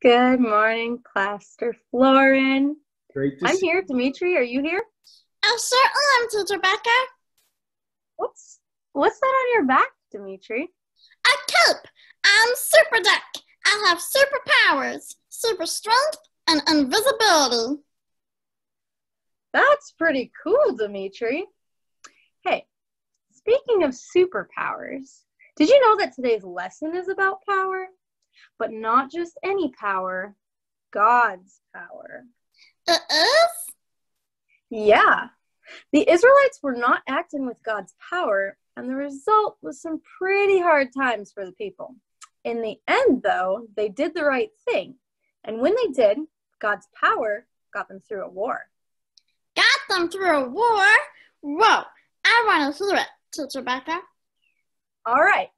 Good morning, Cluster Florin. Great to I'm see here. Dimitri, are you here? Oh, certainly, I sure am, Teacher Becca. What's what's that on your back, Dimitri? A cape. I'm Super Duck. I have superpowers, super strength, and invisibility. That's pretty cool, Dimitri. Hey, speaking of superpowers, did you know that today's lesson is about power? But not just any power, God's power. Is? Yeah. The Israelites were not acting with God's power, and the result was some pretty hard times for the people. In the end, though, they did the right thing. And when they did, God's power got them through a war. Got them through a war? Whoa, I want to hear it, Teacher Becca. All right.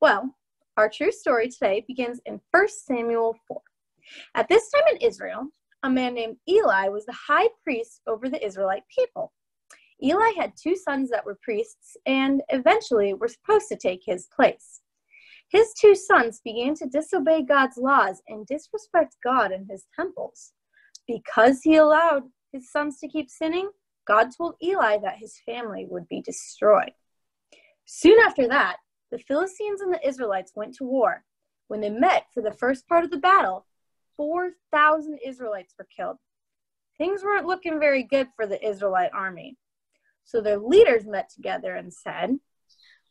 Well, our true story today begins in 1 Samuel 4. At this time in Israel, a man named Eli was the high priest over the Israelite people. Eli had two sons that were priests and eventually were supposed to take his place. His two sons began to disobey God's laws and disrespect God and his temples. Because he allowed his sons to keep sinning, God told Eli that his family would be destroyed. Soon after that, the Philistines and the Israelites went to war. When they met for the first part of the battle, 4,000 Israelites were killed. Things weren't looking very good for the Israelite army. So their leaders met together and said,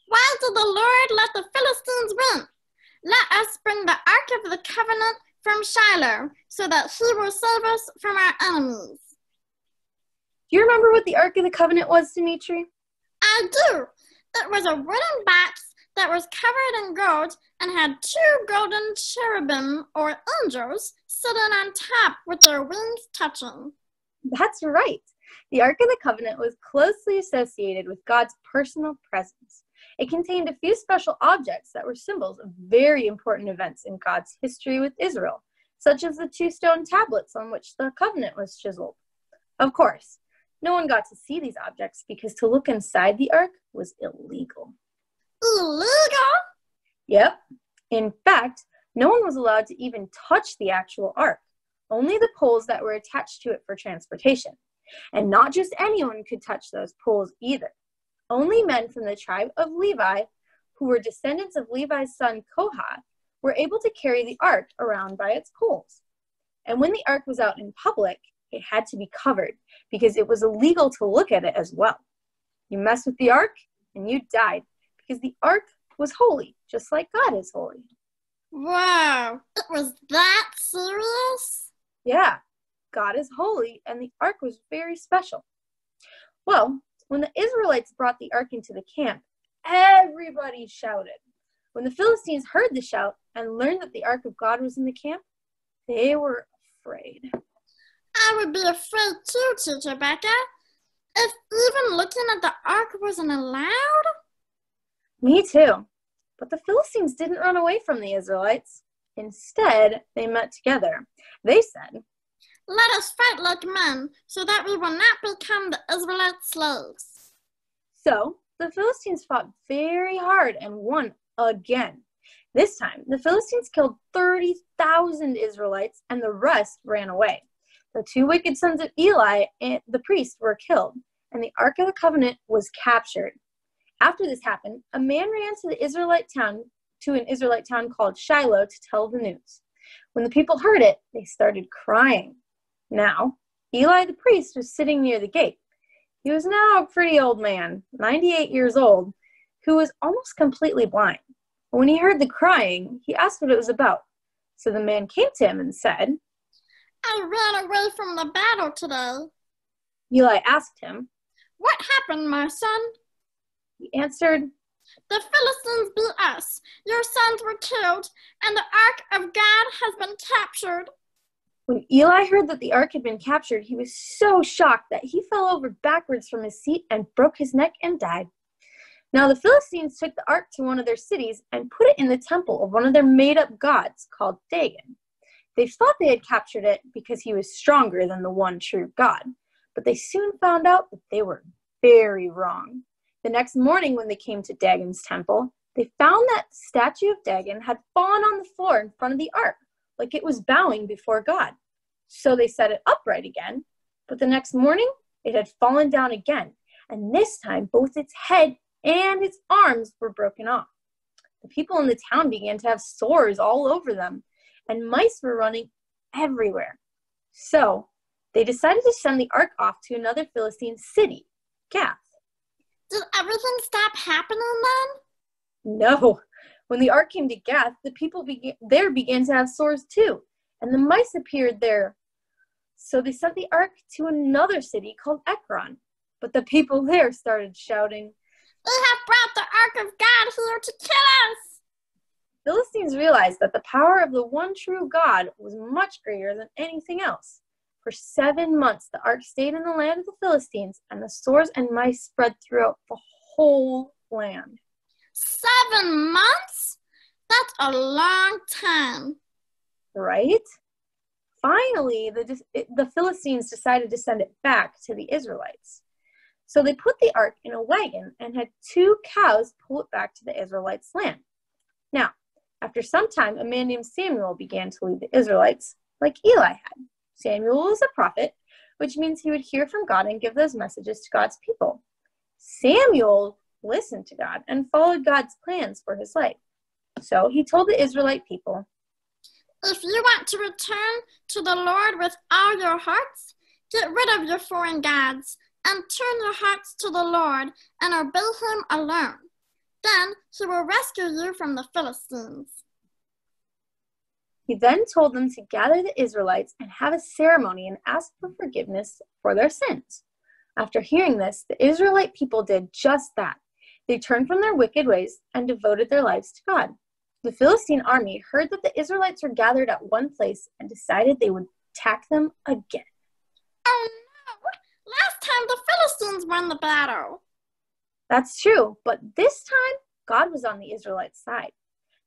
Why did the Lord let the Philistines win? Let us bring the Ark of the Covenant from Shiloh so that he will save us from our enemies. Do you remember what the Ark of the Covenant was, Dimitri? I do. It was a wooden box that was covered in gold and had two golden cherubim or angels sitting on top with their wings touching. That's right. The Ark of the Covenant was closely associated with God's personal presence. It contained a few special objects that were symbols of very important events in God's history with Israel, such as the two stone tablets on which the covenant was chiseled. Of course, no one got to see these objects because to look inside the ark was illegal. Yep. In fact, no one was allowed to even touch the actual ark, only the poles that were attached to it for transportation. And not just anyone could touch those poles either. Only men from the tribe of Levi, who were descendants of Levi's son Kohath, were able to carry the ark around by its poles. And when the ark was out in public, it had to be covered because it was illegal to look at it as well. You mess with the ark and you died because the ark was holy, just like God is holy. Wow, it was that serious? Yeah, God is holy, and the ark was very special. Well, when the Israelites brought the ark into the camp, everybody shouted. When the Philistines heard the shout and learned that the ark of God was in the camp, they were afraid. I would be afraid too, Teacher Becca. If even looking at the ark wasn't allowed? Me too. But the Philistines didn't run away from the Israelites. Instead, they met together. They said, Let us fight like men so that we will not become the Israelite slaves. So the Philistines fought very hard and won again. This time, the Philistines killed 30,000 Israelites and the rest ran away. The two wicked sons of Eli and the priest were killed, and the Ark of the Covenant was captured. After this happened, a man ran to the Israelite town to an Israelite town called Shiloh to tell the news. When the people heard it, they started crying. Now, Eli the priest was sitting near the gate. He was now a pretty old man, 98 years old, who was almost completely blind. When he heard the crying, he asked what it was about. So the man came to him and said, I ran away from the battle today. Eli asked him. What happened, my son? He answered, The Philistines beat us. Your sons were killed, and the ark of God has been captured. When Eli heard that the ark had been captured, he was so shocked that he fell over backwards from his seat and broke his neck and died. Now the Philistines took the ark to one of their cities and put it in the temple of one of their made up gods called Dagon. They thought they had captured it because he was stronger than the one true God, but they soon found out that they were very wrong. The next morning, when they came to Dagon's temple, they found that the statue of Dagon had fallen on the floor in front of the ark like it was bowing before God. So they set it upright again, but the next morning it had fallen down again, and this time both its head and its arms were broken off. The people in the town began to have sores all over them, and mice were running everywhere. So they decided to send the ark off to another Philistine city, Gath. Did everything stop happening then? No. When the ark came to Gath, the people began, there began to have sores too, and the mice appeared there. So they sent the ark to another city called Ekron. But the people there started shouting, They have brought the ark of God here to kill us! Philistines realized that the power of the one true God was much greater than anything else. For seven months, the ark stayed in the land of the Philistines, and the sores and mice spread throughout the whole land. Seven months? That's a long time. Right? Finally, the, the Philistines decided to send it back to the Israelites. So they put the ark in a wagon and had two cows pull it back to the Israelites' land. Now, after some time, a man named Samuel began to lead the Israelites, like Eli had. Samuel was a prophet, which means he would hear from God and give those messages to God's people. Samuel listened to God and followed God's plans for his life. So he told the Israelite people If you want to return to the Lord with all your hearts, get rid of your foreign gods and turn your hearts to the Lord and obey him alone. Then he will rescue you from the Philistines. He then told them to gather the Israelites and have a ceremony and ask for forgiveness for their sins. After hearing this, the Israelite people did just that. They turned from their wicked ways and devoted their lives to God. The Philistine army heard that the Israelites were gathered at one place and decided they would attack them again. Oh no! Last time the Philistines won the battle. That's true, but this time God was on the Israelites' side.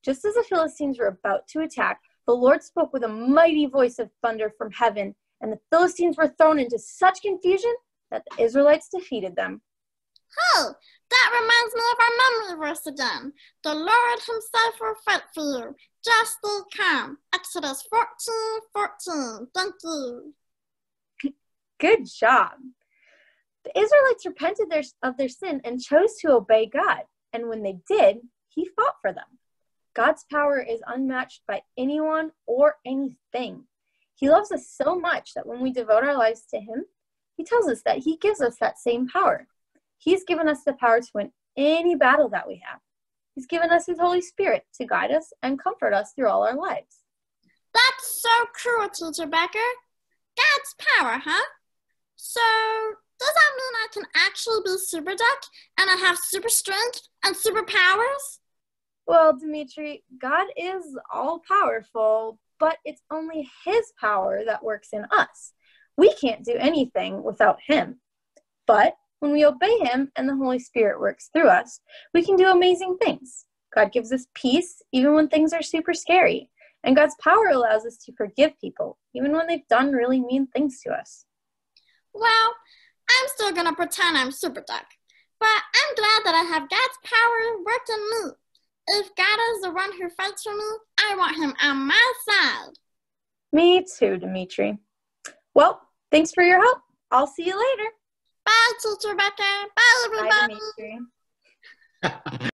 Just as the Philistines were about to attack, the Lord spoke with a mighty voice of thunder from heaven, and the Philistines were thrown into such confusion that the Israelites defeated them. Oh, that reminds me of our memory verse again. The Lord himself will fight for you. Just stay calm. Exodus 14, 14. Thank you. Good job. The Israelites repented their, of their sin and chose to obey God. And when they did, he fought for them. God's power is unmatched by anyone or anything. He loves us so much that when we devote our lives to Him, He tells us that He gives us that same power. He's given us the power to win any battle that we have. He's given us His Holy Spirit to guide us and comfort us through all our lives. That's so cool, Teacher Becca. God's power, huh? So, does that mean I can actually be Super Duck and I have super strength and superpowers? Well, Dimitri, God is all powerful, but it's only His power that works in us. We can't do anything without Him. But when we obey Him and the Holy Spirit works through us, we can do amazing things. God gives us peace even when things are super scary. And God's power allows us to forgive people, even when they've done really mean things to us. Well, I'm still gonna pretend I'm Super Duck, but I'm glad that I have God's power working me. If God is the one who fights for me, I want him on my side. Me too, Dimitri. Well, thanks for your help. I'll see you later. Bye, Teacher Becca. Bye, everybody. Bye, Dimitri.